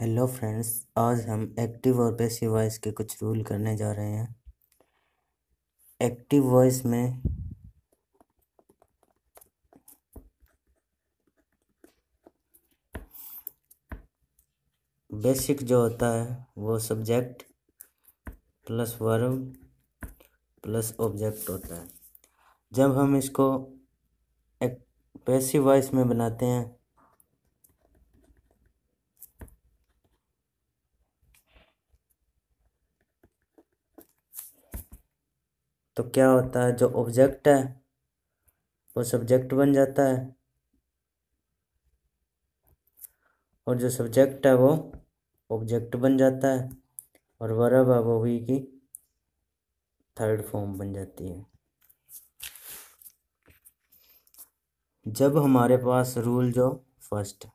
Hello friends आज हम active और पैसिव वॉइस के कुछ रूल करने जा रहे हैं। एक्टिव वॉइस में बेसिक जो होता है, वो subject plus verb plus object होता है। जब हम इसको पैसिव वॉइस में बनाते हैं तो क्या होता है? जो ऑब्जेक्ट है, वो सब्जेक्ट बन जाता है। और जो सब्जेक्ट है, वो ऑब्जेक्ट बन जाता है। और वर्ब है, वो भी की थर्ड फॉर्म बन जाती है। जब हमारे पास रूल जो फ़र्स्ट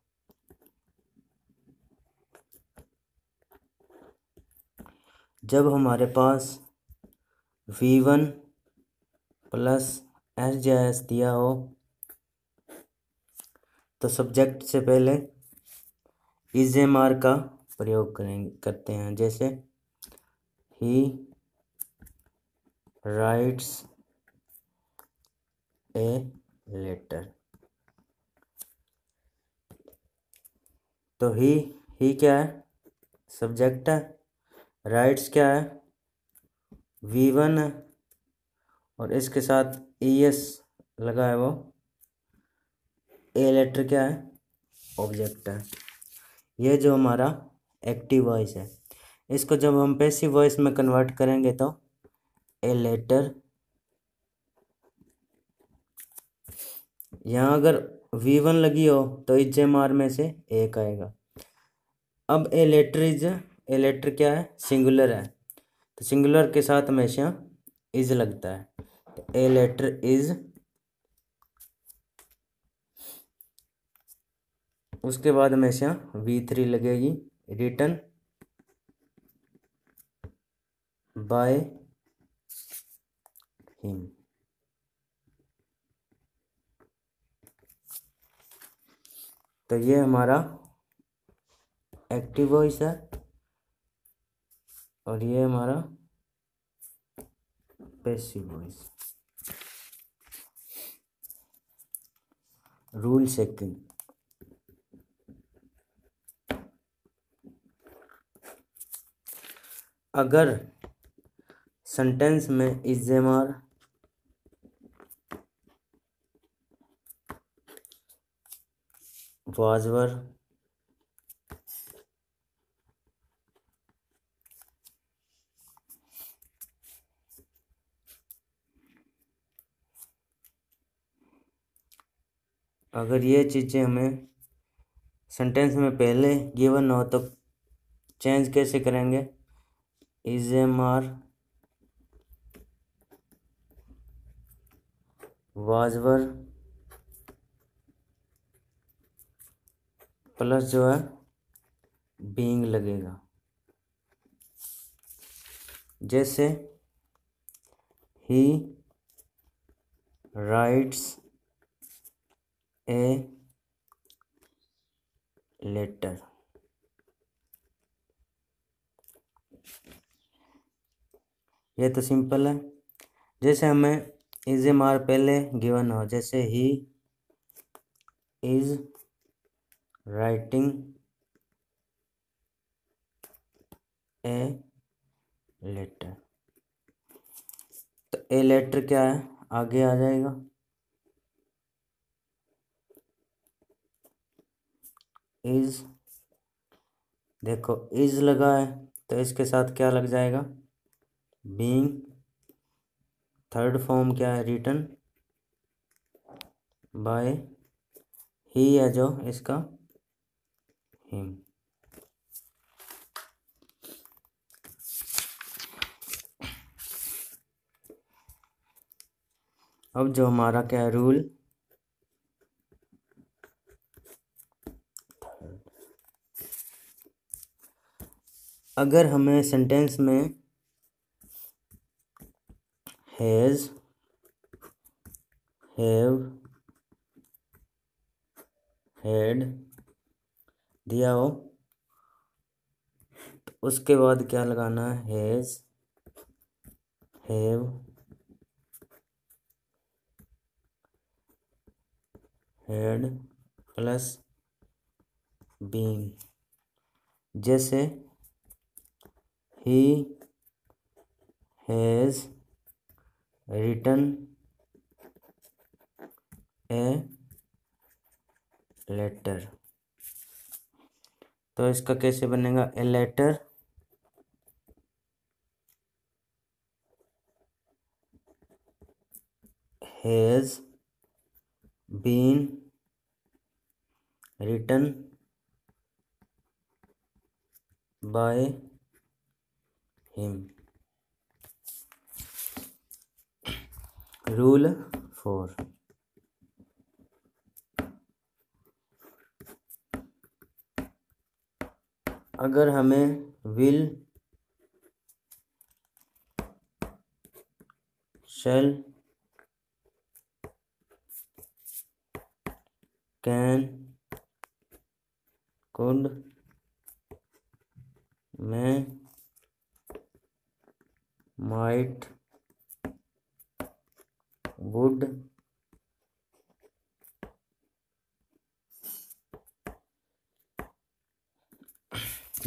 जब हमारे पास V one plus S J S दिया हो। तो सब्जेक्ट से पहले इज़ एम आर का प्रयोग करेंगे, करते हैं। जैसे ही राइट्स ए लेटर तो ही ही क्या है? सब्जेक्ट है। राइट्स क्या है? वी वन है और इसके साथ ई एस लगा है वो। ए लेटर क्या है? ऑब्जेक्ट है। ये जो हमारा एक्टिव वॉइस है। इसको जब हम पैसिव वॉइस में कन्वर्ट करेंगे तो ए लेटर यहाँ अगर वी वन लगी हो तो इज़ एम आर में से एक आएगा। अब a letter is a letter क्या है? सिंगुलर है। तो सिंगुलर के साथ हमेशा इज़ लगता है। तो ए लेटर इज़ उसके बाद हमेशा वी थ्री लगेगी। रिटर्न बाय हिम तो ये हमारा एक्टिव वॉइस है। और ये हमारा पैसिव वॉइस रूल सेकंड अगर सेंटेंस में is am are was were अगर ये चीज़ें हमें सेंटेंस में पहले गिवन हो तो चेंज कैसे करेंगे? Is am are was were plus जो है बींग लगेगा। जैसे ही राइट्स ए लेटर। ये तो सिंपल है। जैसे हमें इज़ एम आर पहले गिवन हो, जैसे ही इज़ राइटिंग ए लेटर। तो ए लेटर क्या है? आगे आ जाएगा। इज़ देखो इज़ लगा है तो इसके साथ क्या लग जाएगा? बींग थर्ड फॉर्म क्या है? रिटर्न बाय ही है जो इसका हिम अब जो हमारा क्या है? रूल अगर हमें सेंटेंस में हैज़ हैव हैड दिया हो तो उसके बाद क्या लगाना है? Has have had plus been जैसे ही हैज़ रिटन ए लेटर तो इसका कैसे बनेगा? A letter has been written by him rule 4 अगर हमें will shall can could may might, would,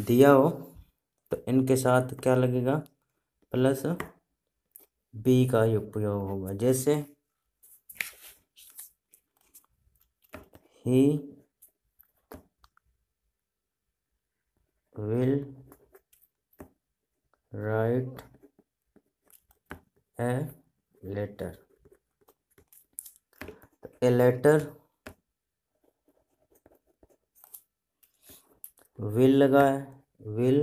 दिया हो तो इनके साथ क्या लगेगा? प्लस बी का उपयोग होगा। जैसे ही will write a letter a letter will लगा है। Will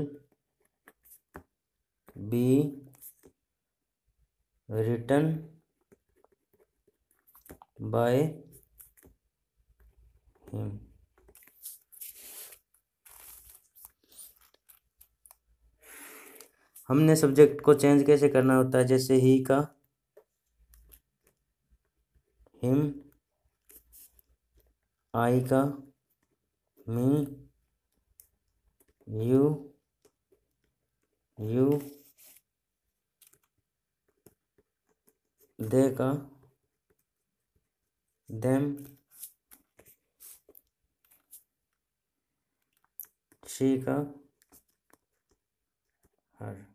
be written by him हमने सब्जेक्ट को चेंज कैसे करना होता है? जैसे ही का हिम आई का मी यू यू दे का देम शी का हर